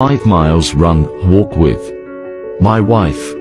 5 miles run, walk with my wife.